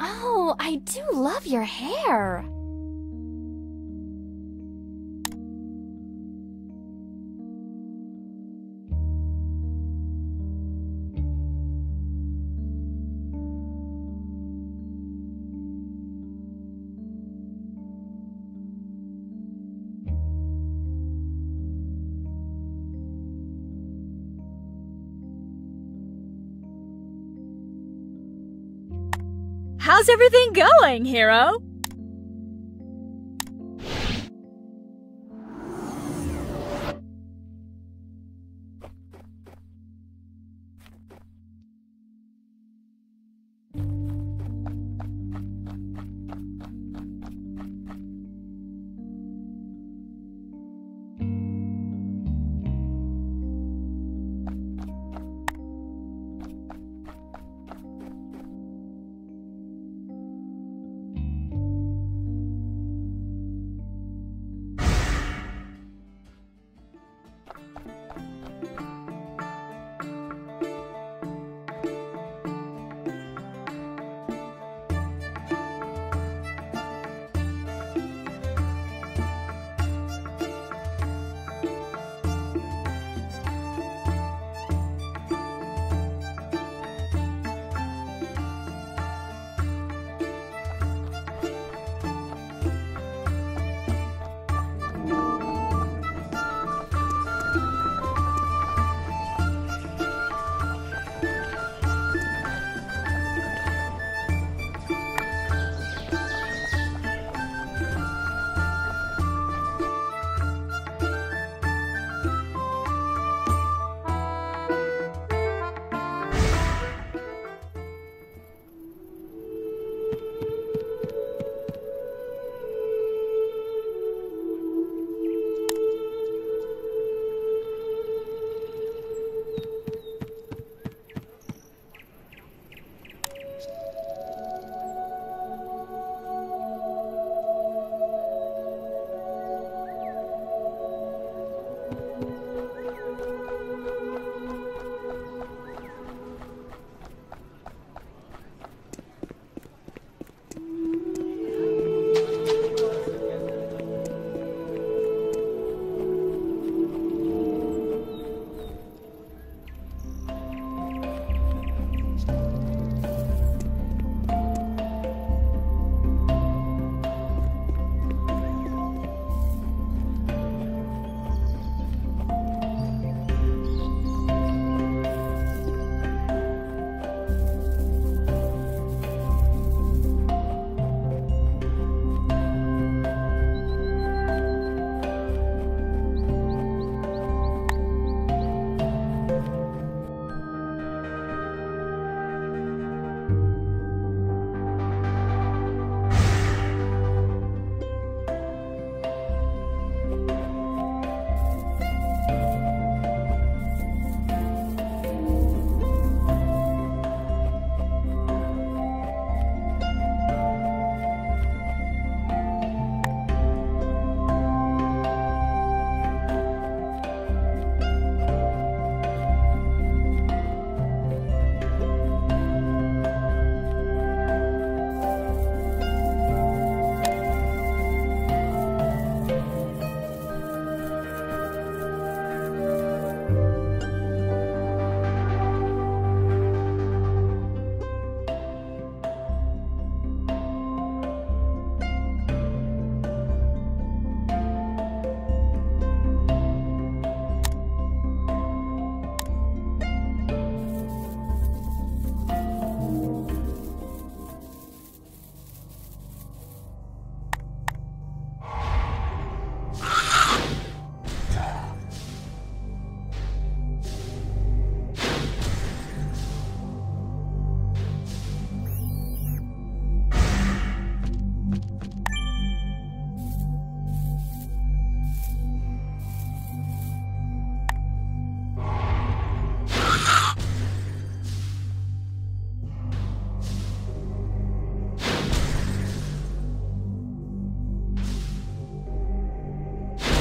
Oh, I do love your hair. Everything going, Hiro?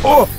Oh!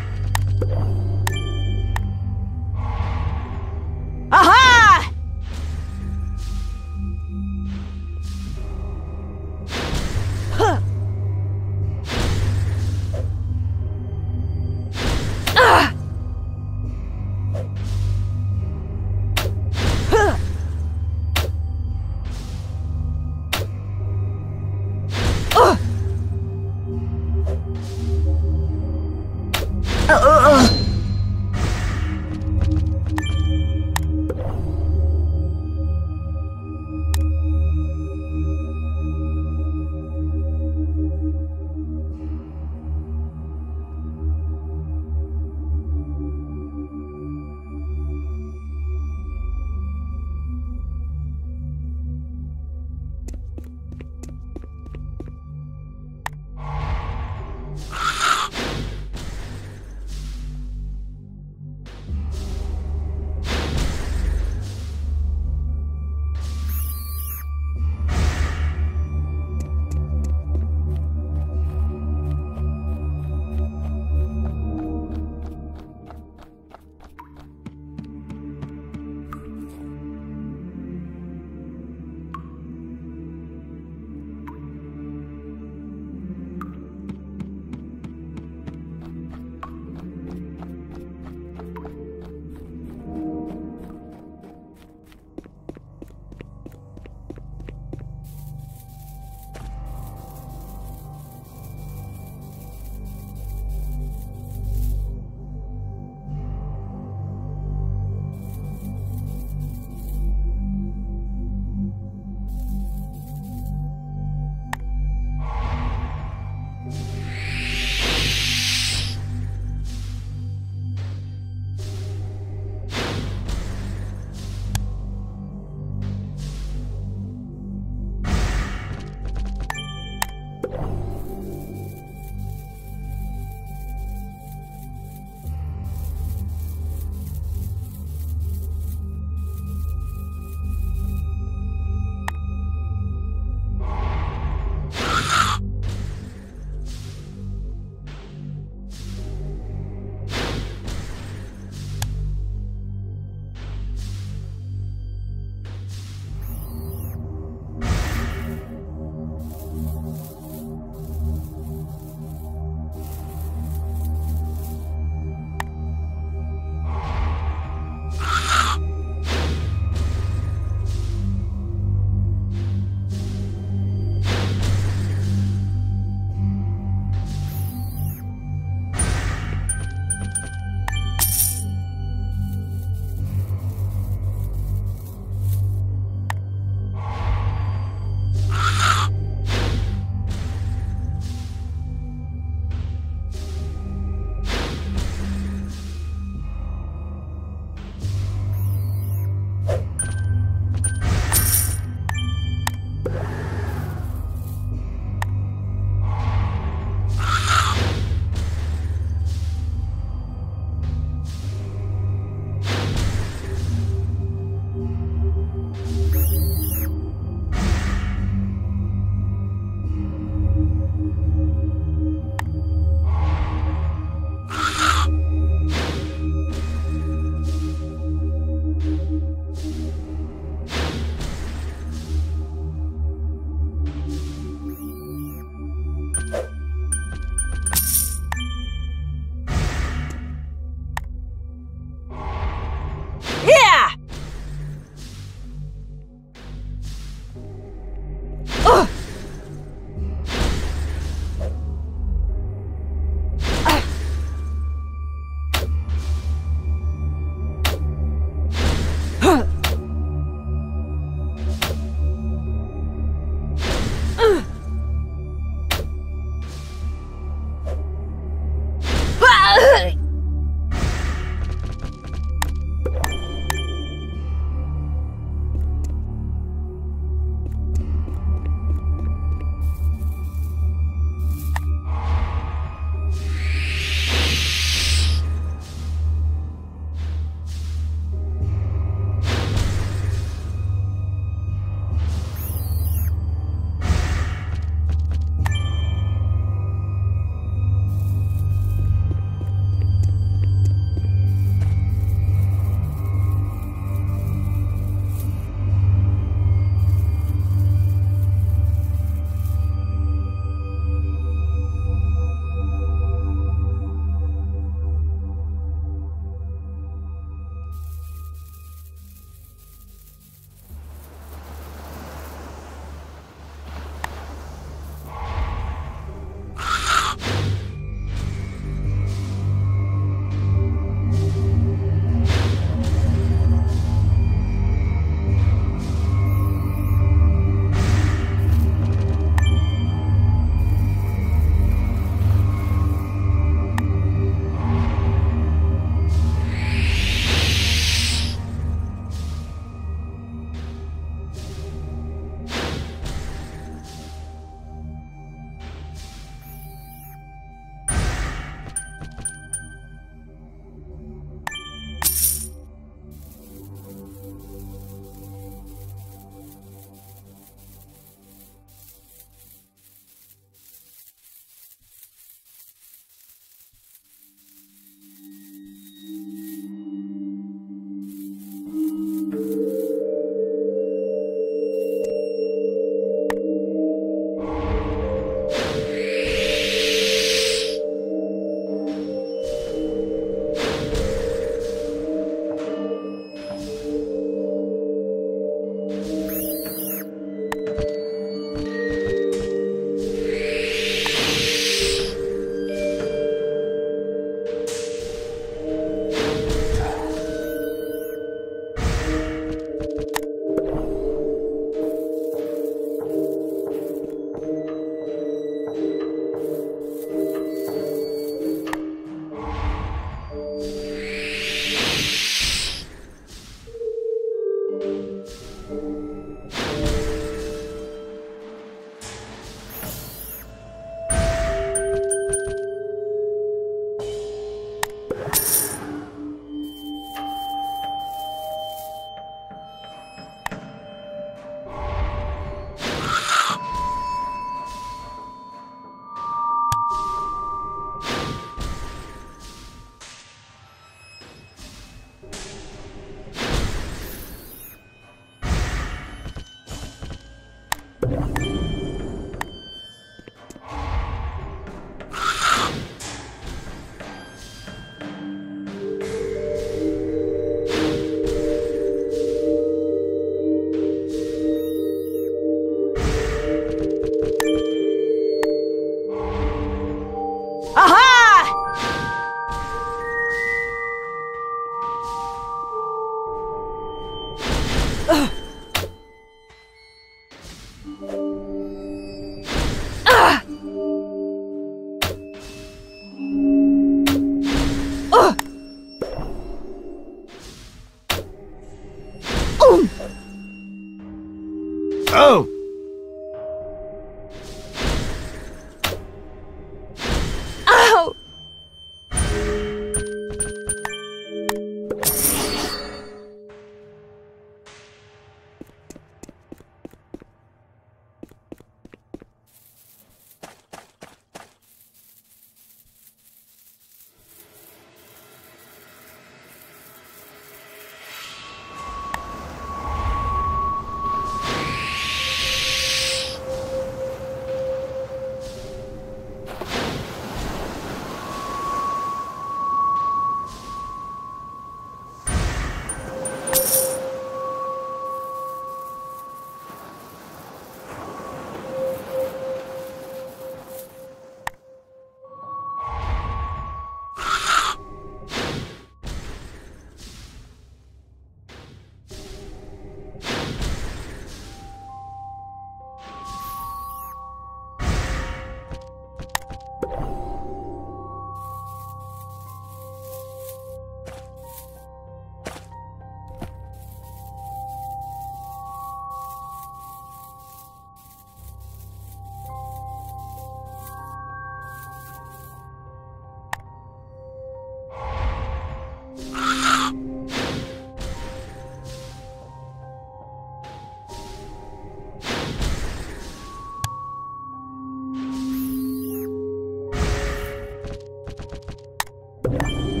Yeah.